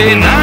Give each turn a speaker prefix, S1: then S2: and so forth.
S1: Friday night.